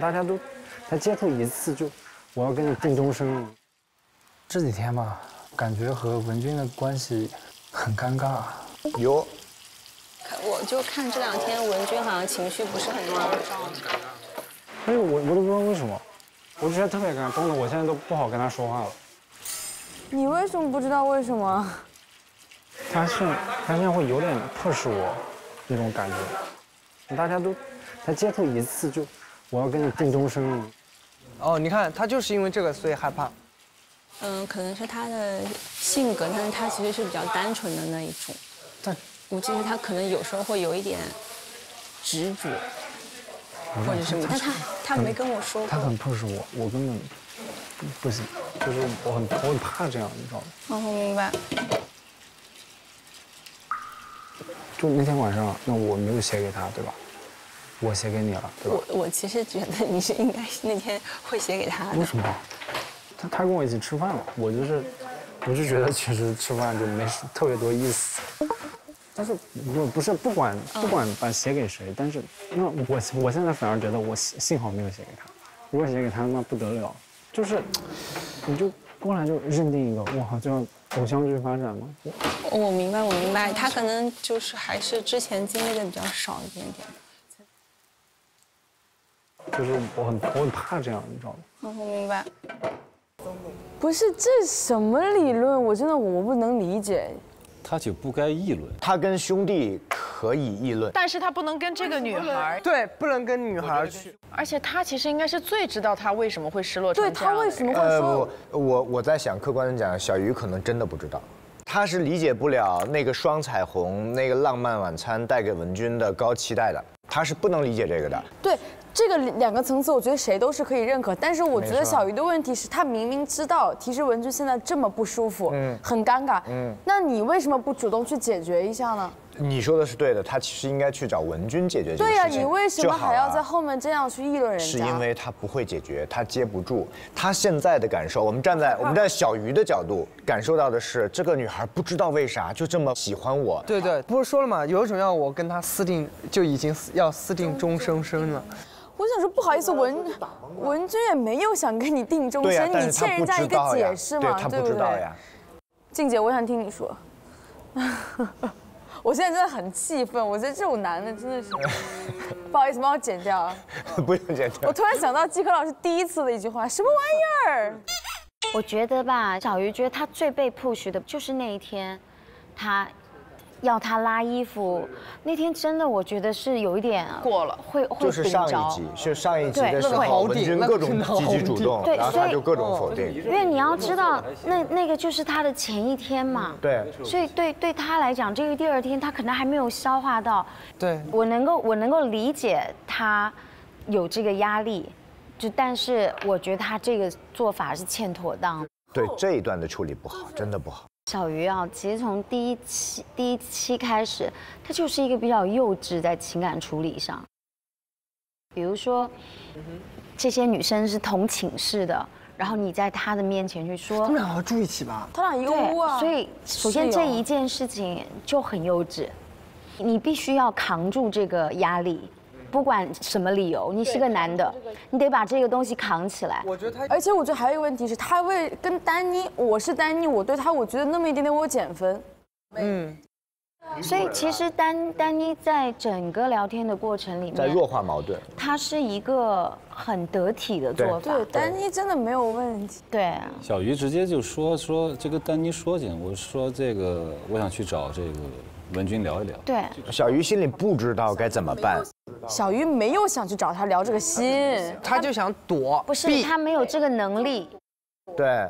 大家都才接触一次就我要跟你定终身。这几天吧，感觉和文君的关系很尴尬。有，我就看这两天文君好像情绪不是很高。哎呦，我我都不知道为什么，我就觉得特别尴尬，弄得我现在都不好跟他说话了。你为什么不知道为什么？他现他现在会有点 push 我那种感觉，大家都才接触一次就我要跟你定终身。哦，你看他就是因为这个所以害怕。嗯，可能是他的性格，但是他其实是比较单纯的那一种。但我记得他可能有时候会有一点执着，或者什么，但他他没跟我说过。他很 push 我，我根本不不行，就是我很我很怕这样，你知道吗？哦，我明白。就那天晚上，那我没有写给他，对吧？我写给你了，对吧？我我其实觉得你是应该那天会写给他的。为什么？他他跟我一起吃饭了，我就是，我就觉得其实吃饭就没特别多意思。但是我不是不管不管把写给谁，但是那我我现在反而觉得我幸幸好没有写给他，如果写给他那不得了，就是你就过来就认定一个哇就要偶像剧发展吗？我明白我明白，他可能就是还是之前经历的比较少一点点。就是我很我很怕这样，你知道吗？我明白。不是这什么理论？我真的我不能理解。他就不该议论。他跟兄弟可以议论，但是他不能跟这个女孩。对，不能跟女孩去。而且他其实应该是最知道他为什么会失落成这样。对他为什么会说？呃，我我在想，客观的讲，小鱼可能真的不知道，他是理解不了那个双彩虹、那个浪漫晚餐带给文君的高期待的，他是不能理解这个的。对。这个两个层次，我觉得谁都是可以认可。但是我觉得小鱼的问题是，他明明知道提示文君现在这么不舒服，嗯，很尴尬，嗯，那你为什么不主动去解决一下呢？你说的是对的，他其实应该去找文君解决这个对呀，你为什么还要在后面这样去议论人家？是因为他不会解决，他接不住。他现在的感受，我们站在我们在小鱼的角度感受到的是，这个女孩不知道为啥就这么喜欢我。对对，不是说了吗？有一种要我跟他私定，就已经要私定终生生了。我想说不好意思，文文君也没有想跟你定终身，你欠人家一个解释嘛，对不对？静姐，我想听你说。我现在真的很气愤，我觉得这种男的真的是，不好意思，帮我剪掉啊。不用剪掉。我突然想到季科老师第一次的一句话，什么玩意儿？我觉得吧，小鱼觉得他最被 push 的就是那一天，他。要他拉衣服，那天真的我觉得是有一点过了，会会就是上一集，是上一集的时候，文君各种积极主动，然后他就各种否定。因为你要知道，那那个就是他的前一天嘛。对。所以对对他来讲，这个第二天他可能还没有消化到。对。我能够我能够理解他有这个压力，就但是我觉得他这个做法是欠妥当。对这一段的处理不好，真的不好。小鱼啊，其实从第一期第一期开始，他就是一个比较幼稚在情感处理上。比如说，这些女生是同寝室的，然后你在他的面前去说，他们俩要住一起吧？他俩一个屋啊。所以，首先这一件事情就很幼稚，你必须要扛住这个压力。不管什么理由，你是个男的，你得把这个东西扛起来。我觉得他，而且我觉得还有一个问题是，他为跟丹妮，我是丹妮，我对他，我觉得那么一点点我减分。嗯，所以其实丹丹妮在整个聊天的过程里面，在弱化矛盾，他是一个很得体的做法。对，丹妮真的没有问题。对，小鱼直接就说说这个丹妮说紧，我说这个我想去找这个文君聊一聊。对，小鱼心里不知道该怎么办。小鱼没有想去找他聊这个心，他就想躲，不是他没有这个能力。对，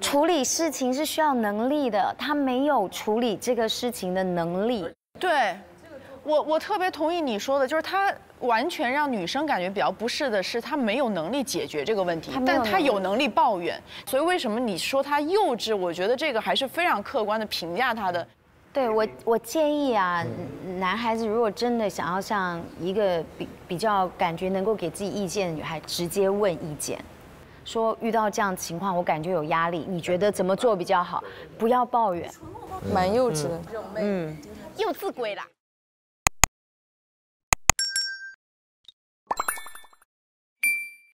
处理事情是需要能力的，他没有处理这个事情的能力。对，我我特别同意你说的，就是他完全让女生感觉比较不适的是，他没有能力解决这个问题，但他有能力抱怨。所以为什么你说他幼稚？我觉得这个还是非常客观的评价他的。对我，我建议啊，男孩子如果真的想要像一个比比较感觉能够给自己意见的女孩，直接问意见，说遇到这样情况，我感觉有压力，你觉得怎么做比较好？不要抱怨，蛮幼稚的，嗯，幼稚鬼啦。